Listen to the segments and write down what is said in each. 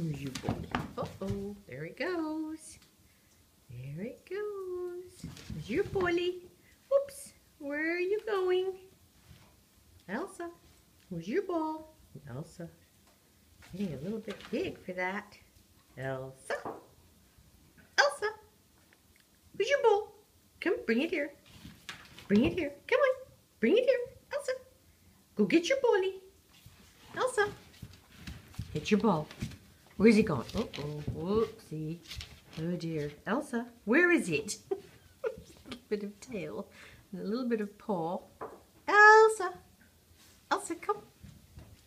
Your boy? Uh-oh, there he goes. There it goes. There's your bully. Whoops, where are you going? Elsa, where's your ball? Elsa, getting a little bit big for that. Elsa, Elsa, where's your ball? Come, bring it here. Bring it here. Come on, bring it here. Elsa, go get your bully. Elsa, get your ball. Where's he going? Uh oh, whoopsie. Oh dear. Elsa, where is it? a bit of tail and a little bit of paw. Elsa! Elsa, come.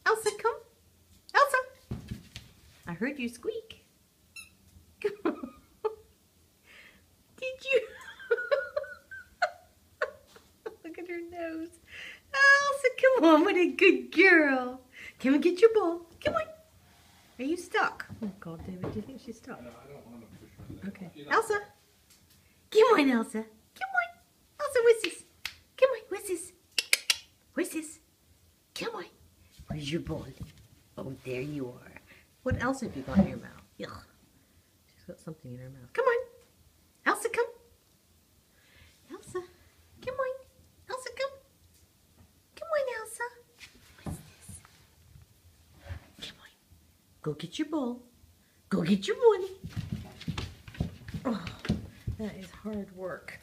Elsa, come. Elsa! I heard you squeak. Did you? Look at her nose. Elsa, come on, what a good girl. Come and get your ball. Come on. Are you stuck? Oh God, David, do you think she's stuck? No, I don't want to push her leg. Okay. She's not- Elsa. Come on, Elsa. Come on. Elsa, what's this? Come on, what's this? What's this? Come on. Where's your ball? Oh, there you are. What else have you got in your mouth? Yuck. She's got something in her mouth. Come on. Elsa, come. Elsa. Come on. Elsa, come. Come on, Elsa. What's this? Come on. Go get your bowl. Go get your money. Oh, that is hard work.